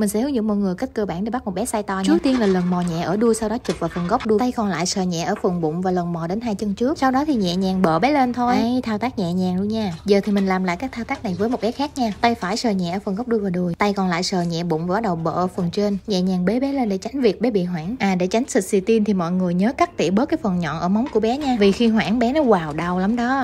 mình sẽ hướng dẫn mọi người cách cơ bản để bắt một bé size to nha. Trước tiên là lần mò nhẹ ở đuôi sau đó chụp vào phần gốc đuôi. Tay còn lại sờ nhẹ ở phần bụng và lần mò đến hai chân trước. Sau đó thì nhẹ nhàng bợ bé lên thôi. Đấy, thao tác nhẹ nhàng luôn nha. Giờ thì mình làm lại các thao tác này với một bé khác nha. Tay phải sờ nhẹ ở phần gốc đuôi và đùi. Tay còn lại sờ nhẹ bụng và bắt đầu bợ ở phần trên. Nhẹ nhàng bế bé lên để tránh việc bé bị hoảng. À để tránh xịt xì tin thì mọi người nhớ cắt tỉa bớt cái phần nhọn ở móng của bé nha. Vì khi hoảng bé nó quào đau lắm đó.